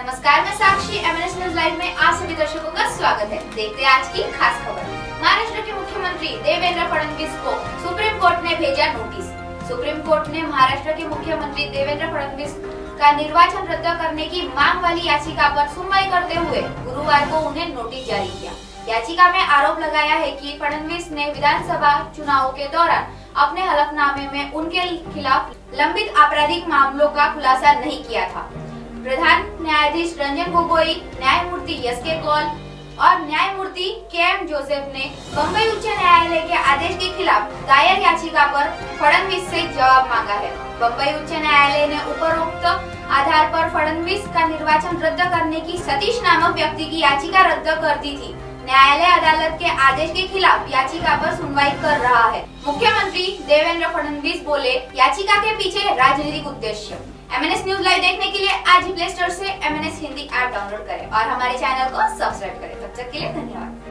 नमस्कार, मैं साक्षी MNS news live में आप सभी दर्शकों का स्वागत है। देखते हैं आज की खास खबर। महाराष्ट्र के मुख्यमंत्री देवेंद्र फडणवीस को सुप्रीम कोर्ट ने भेजा नोटिस। सुप्रीम कोर्ट ने महाराष्ट्र के मुख्यमंत्री देवेंद्र फडणवीस का निर्वाचन रद्द करने की मांग वाली याचिका पर सुनवाई करते हुए गुरुवार को उन्हें नोटिस जारी किया। याचिका में आरोप लगाया है की फडनवीस ने विधानसभा चुनाव के दौरान अपने हलफनामे में उनके खिलाफ लंबित आपराधिक मामलों का खुलासा नहीं किया था। न्यायाधीश रंजन गोगोई, न्यायमूर्ति एस के कौल और न्यायमूर्ति के एम जोसेफ ने बम्बई उच्च न्यायालय के आदेश के खिलाफ दायर याचिका पर फडणवीस से जवाब मांगा है। बम्बई उच्च न्यायालय ने उपरोक्त आधार पर फडणवीस का निर्वाचन रद्द करने की सतीश नामक व्यक्ति की याचिका रद्द कर दी थी। न्यायालय अदालत के आदेश के खिलाफ याचिका पर सुनवाई कर रहा है। मुख्यमंत्री देवेंद्र फडणवीस बोले, याचिका के पीछे राजनीतिक उद्देश्य। एम एमएनएस न्यूज़ लाइव देखने के लिए आज प्ले स्टोर ऐसी M N S Hindi app download करें और हमारे चैनल को सब्सक्राइब करें। तब तक के लिए धन्यवाद।